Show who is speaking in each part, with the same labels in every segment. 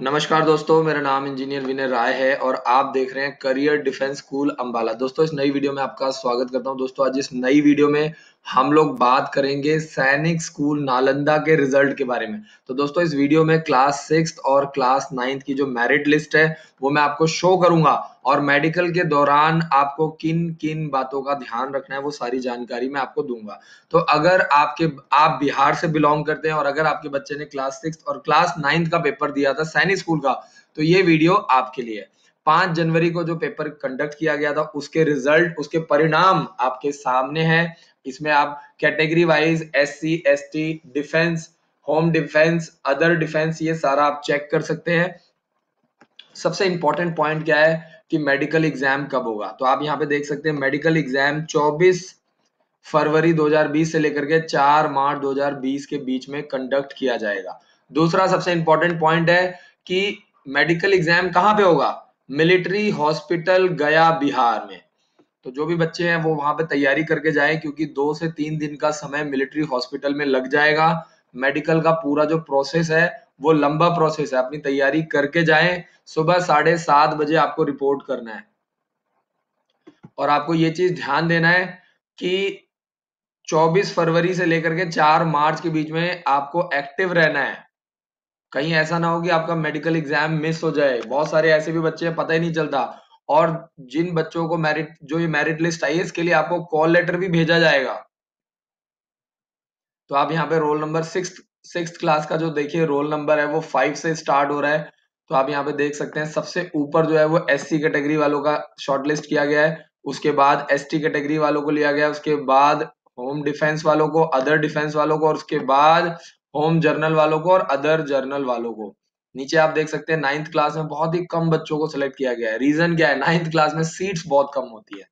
Speaker 1: नमस्कार दोस्तों, मेरा नाम इंजीनियर विनय राय है और आप देख रहे हैं करियर डिफेंस स्कूल अंबाला। दोस्तों, इस नई वीडियो में आपका स्वागत करता हूँ। दोस्तों, आज इस नई वीडियो में हम लोग बात करेंगे सैनिक स्कूल नालंदा के रिज़ल्ट के बारे में। तो दोस्तों, इस वीडियो में क्लास सिक्स और क्लास नाइन्थ की जो मेरिट लिस्ट है, वो मैं आपको शो करूँगा। और मेडिकल के दौरान आपको किन किन बातों का ध्यान रखना है, वो सारी जानकारी मैं आपको दूँगा। तो अगर आपके, आप बिहार से बिलोंग करते हैं और अगर आपके बच्चे ने क्लास सिक्स और क्लास नाइन्थ का पेपर दिया था, सैनिक स्कूल का तो ये वीडियो आपके लिए पाँच जनवरी को जो पेपर कंडक्ट किया गया था, उसके रिज़ल्ट उसके परिणाम आपके सामने है। इसमें आप category wise S C S T defence home defence other defence ये सारा आप चेक कर सकते हैं। सबसे इंपॉर्टेंट पॉइंट क्या है कि मेडिकल एग्ज़ाम कब होगा? तो आप यहाँ पे देख सकते हैं मेडिकल एग्ज़ाम 24 फरवरी 2020 से लेकर के 4 मार्च 2020 के बीच में कंडक्ट किया जाएगा। दूसरा सबसे इंपॉर्टेंट पॉइंट है कि मेडिकल एग्ज़ाम कहाँ पे होगा? मिलिट्री हॉस्पिटल गया बिहार में। तो जो भी बच्चे हैं वो वहाँ पे तैयारी करके जाए, क्योंकि दो से तीन दिन का समय मिलिट्री हॉस्पिटल में लग जाएगा। मेडिकल का पूरा जो प्रोसेस है, वो लंबा प्रोसेस है। अपनी तैयारी करके जाए, सुबह साढ़े सात बजे आपको रिपोर्ट करना है। और आपको ये चीज़ ध्यान देना है कि 24 फरवरी से लेकर के 4 मार्च के बीच में आपको एक्टिव रहना है। कहीं ऐसा ना हो कि आपका मेडिकल एग्ज़ाम मिस हो जाए। बहुत सारे ऐसे भी बच्चे हैं, पता ही नहीं चलता। और जिन बच्चों को मेरिट जो ये मेरिट लिस्ट आई है, इसके लिए आपको कॉल लेटर भी भेजा जाएगा। तो आप यहाँ पे roll number six six class का जो देखिए रोल नंबर है, वो फाइव से स्टार्ट हो रहा है। तो आप यहाँ पे देख सकते हैं, सबसे ऊपर जो है वो एस सी कैटेगरी वालों का शॉर्टलिस्ट किया गया है। उसके बाद एस टी कैटेगरी वालों को लिया गया उसके बाद होम डिफेंस वालों को अदर डिफेंस वालों को, और उसके बाद होम जर्नल वालों को और अदर जर्नल वालों को। नीचे आप देख सकते हैं नाइन्थ क्लास में बहुत ही कम बच्चों को सिलेक्ट किया गया है। रीजन क्या है? नाइन्थ क्लास में सीट्स बहुत कम होती है।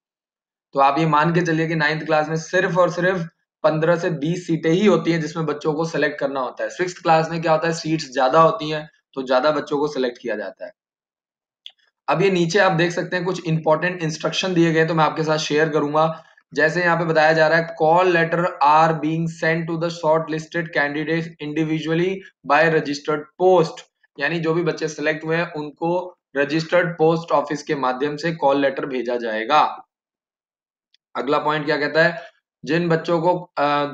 Speaker 1: तो आप ये मान के चलिए कि नाइन्थ क्लास में सिर्फ़ और सिर्फ़ पंद्रह से बीस सीटें ही होती हैं जिसमें बच्चों को सिलेक्ट करना होता है। सिक्स क्लास में क्या होता है? सीट्स ज़्यादा होती हैं तो ज़्यादा बच्चों को सिलेक्ट किया जाता है। अब ये नीचे आप देख सकते हैं कुछ इंपॉर्टेंट इंस्ट्रक्शन दिए गए तो मैं आपके साथ शेयर करूँगा। जैसे यहाँ पे बताया जा रहा है call letter are being send to the short listed candidate individually by registered post यानी जो भी बच्चे सिलेक्ट हुए हैं, उनको रजिस्टर्ड पोस्ट ऑफ़िस के माध्यम से कॉल लेटर भेजा जाएगा। अगला पॉइंट क्या कहता है? जिन बच्चों को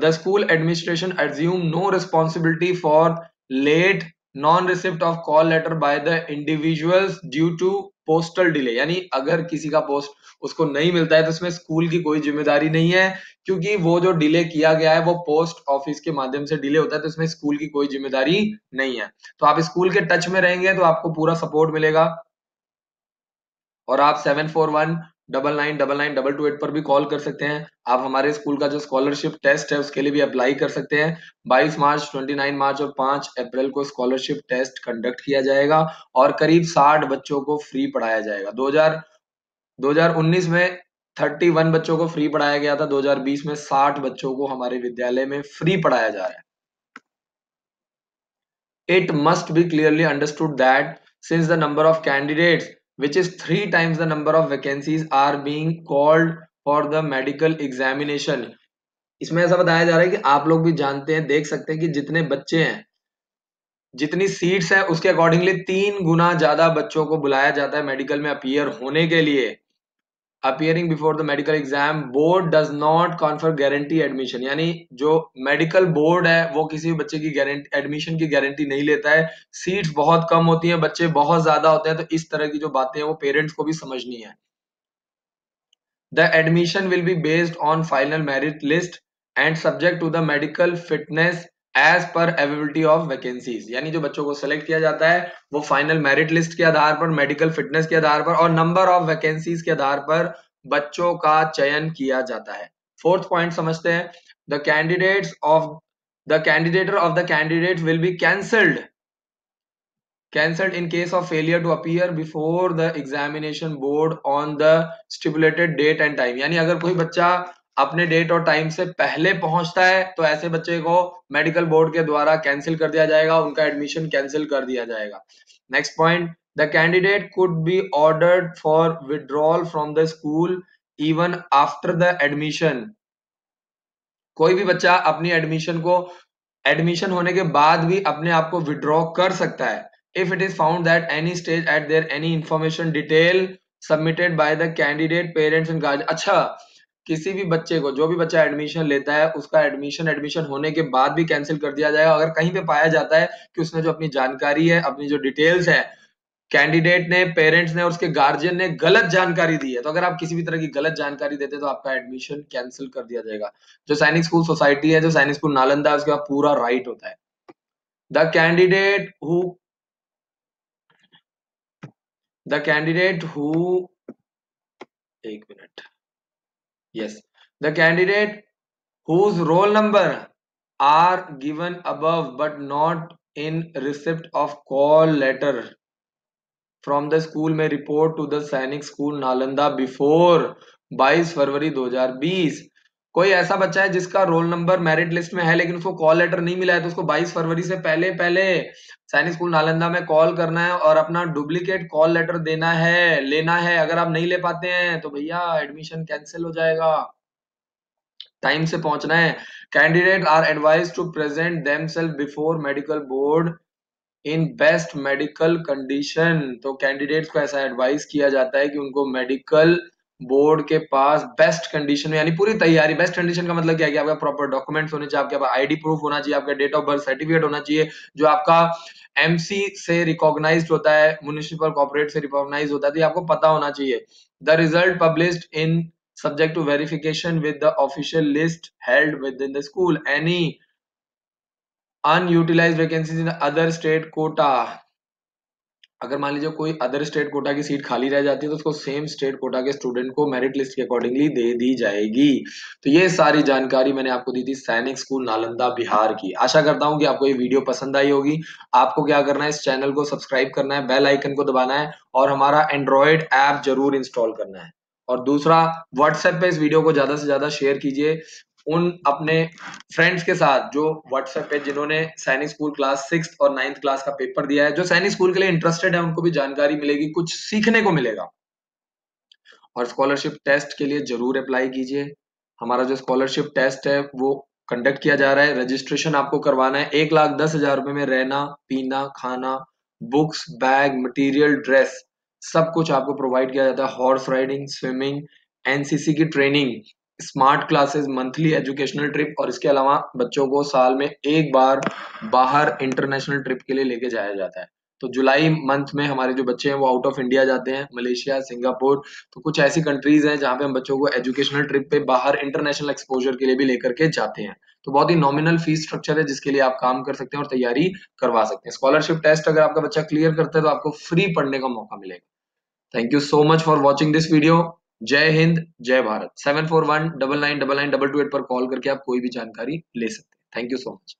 Speaker 1: the school administration assume no responsibility for late non receipt of call letter by the individuals due to postal delay यानी अगर किसी का पोस्ट उसको नहीं मिलता है तो उसमें स्कूल की कोई ज़िम्मेदारी नहीं है, क्योंकि वो जो डिले किया गया है, वो पोस्ट ऑफ़िस के माध्यम से डिले होता है तो उसमें स्कूल की कोई ज़िम्मेदारी नहीं है। तो आप स्कूल के टच में रहेंगे तो आपको पूरा सपोर्ट मिलेगा। और आप seven four one double nine double nine double two eight पर भी कॉल कर सकते हैं। आप हमारे स्कूल का जो स्कॉलरशिप टेस्ट है, उसके लिए भी अप्लाई कर सकते हैं। 22 मार्च 29 मार्च और 5 अप्रैल को स्कॉलरशिप टेस्ट कंडक्ट किया जाएगा और करीब 60 बच्चों को फ्री पढ़ाया जाएगा। 2000 2019 में 31 बच्चों को फ्री पढ़ाया गया था 2020 में 60 बच्चों को हमारे विद्यालय में फ्री पढ़ाया जा रहा है। It must be clearly understood that since the number of candidates which is three times the number of vacancies are being called for the medical examination. इसमें ऐसा बताया जा रहा है कि आप लोग भी जानते हैं, देख सकते हैं कि जितने बच्चे हैं, जितनी सीट्स है, उसके अकॉर्डिंगली तीन गुना ज़्यादा बच्चों को बुलाया जाता है मेडिकल में अपियर होने के लिए। Appearing before the medical exam board does not confer guarantee admission यानी जो मेडिकल बोर्ड है, वो किसी भी बच्चे की गारंटी एडमिशन की गारंटी नहीं लेता है। सीट्स बहुत कम होती हैं, बच्चे बहुत ज़्यादा होते हैं तो इस तरह की जो बातें हैं, वो पेरेंट्स को भी समझनी है। The admission will be based on final merit list and subject to the medical fitness as per availability of vacancies यानी जो बच्चों को सिलेक्ट किया जाता है, वो फाइनल मेरिट लिस्ट के आधार पर मेडिकल फिटनेस के आधार पर और नंबर ऑफ़ वैकेंसीज के आधार पर बच्चों का चयन किया जाता है। फोर्थ पॉइंट समझते हैं the candidates of the candidature of the candidate will be cancelled cancelled in case of failure to appear before the examination board on the stipulated date and time यानी अगर कोई बच्चा अपने डेट और time से पहले पहुँचता है तो ऐसे बच्चे को मेडिकल बोर्ड के द्वारा कैंसिल कर दिया जाएगा, उनका एडमिशन कैंसिल कर दिया जाएगा। Next point the candidate could be ordered for withdrawal from the school even after the admission कोई भी बच्चा अपनी एडमिशन को एडमिशन होने के बाद भी अपने आप को विड्रॉ कर सकता है। If it is found that any stage at there any information detail submitted by the candidate parents and guardian अच्छा किसी भी बच्चे को, जो भी बच्चा एडमिशन लेता है, उसका एडमिशन एडमिशन होने के बाद भी कैंसिल कर दिया जाएगा। अगर कहीं पे पाया जाता है कि उसने जो अपनी जानकारी है, अपनी जो डिटेल्स है कैंडिडेट ने पेरेंट्स ने और उसके गार्जियन ने गलत जानकारी दी है तो अगर आप किसी भी तरह की गलत जानकारी देते तो आपका एडमिशन कैंसिल कर दिया जाएगा। जो सैनिक स्कूल सोसाइटी है, जो सैनिक स्कूल नालंदा है, उसका पूरा राइट होता है। The candidate who the candidate who एक minute. yes the candidate whose roll number are given above but not in receipt of call letter from the school may report to the Sainik school Nalanda before 22 February 2020 कोई ऐसा बच्चा है जिसका roll number merit list में है, लेकिन उसको call letter नहीं मिला है तो उसको 22 फरवरी से पहले पहले सैनिक स्कूल नालंदा में कॉल करना है और अपना डुप्लीकेट कॉल लेटर देना है, लेना है। अगर आप नहीं ले पाते हैं तो भैया एडमिशन कैंसिल हो जाएगा। टाइम से पहुँचना है। Candidate are advise to present them before medical board in best medical condition तो कैंडिडेट्स को ऐसा एडवाइस किया जाता है कि उनको मेडिकल बोर्ड के पास बेस्ट कंडीशन में, यानी पूरी तैयारी बेस्ट कंडीशन का मतलब क्या है कि आपका प्रॉपर डॉक्यूमेंट्स होने चाहिए, आपके आईडी प्रूफ होना चाहिए, आपका डेट ऑफ़ बर्थ सर्टिफिकेट होना चाहिए, जो आपका एमसी से रिकॉग्नाइज्ड होता है म्यूनिसिपल कॉर्पोरेट से रिकॉग्नाइज होता है तो आपको पता होना चाहिए। The result published in subject to verification with the official list held within the school. Any unutilized vacancies in the other state quota. अगर मान लीजिए कोई अदर स्टेट कोटा की सीट खाली रह जाती है तो उसको सेम स्टेट कोटा के स्टूडेंट को मेरिट लिस्ट के अकॉर्डिंगली दे दी जाएगी। तो ये सारी जानकारी मैंने आपको दी थी सैनिक स्कूल नालंदा, बिहार की। आशा करता हूँ कि आपको ये वीडियो पसंद आई होगी। आपको क्या करना है, इस चैनल को सब्सक्राइब करना है बेल आइकन को दबाना है और हमारा एंड्रॉयड ऐप ज़रूर इंस्टॉल करना है। और दूसरा व्हाट्सएप पे इस वीडियो को ज़्यादा से ज़्यादा शेयर कीजिए। उन अपने फ्रेंड्स के साथ जो व्हाट्सएप पे जिन्होंने सैनिक स्कूल क्लास सिक्स और नाइन्थ क्लास का पेपर दिया है, जो सैनिक स्कूल के लिए इंटरेस्टेड है, उनको भी जानकारी मिलेगी, कुछ सीखने को मिलेगा। और स्कॉलरशिप टेस्ट के लिए ज़रूर अप्लाई कीजिए। हमारा जो स्कॉलरशिप टेस्ट है, वो कंडक्ट किया जा रहा है। रजिस्ट्रेशन आपको करवाना है। एक लाख दस हज़ार रुपए में रहना, पीना, खाना बुक्स बैग मटेरियल ड्रेस सब कुछ आपको प्रोवाइड किया जाता है। हॉर्स राइडिंग स्विमिंग एनसीसी की training smart classes monthly educational trip और इसके अलावा बच्चों को साल में एक बार बाहर इंटरनेशनल ट्रिप के लिए लेके जाया जाता है। तो जुलाई मंथ में हमारे जो बच्चे हैं वो आउट ऑफ़ इंडिया जाते हैं, मलेशिया, सिंगापुर तो कुछ ऐसी कंट्रीज़ हैं जहाँ पे हम बच्चों को एजुकेशनल ट्रिप पे बाहर इंटरनेशनल एक्सपोजर के लिए भी लेकर के जाते हैं। तो बहुत ही नॉमिनल फ़ीस स्ट्रक्चर है जिसके लिए आप काम कर सकते हैं और तैयारी करवा सकते हैं। स्कॉलरशिप टेस्ट अगर आपका बच्चा क्लियर करता है तो आपको फ्री पढ़ने का मौका मिलेगा। Thank you so much for watching this video जय हिंद, जय Bharat. Seven four one double nine double nine double two eight पर कॉल करके आप कोई भी जानकारी ले सकते हैं। Thank you so much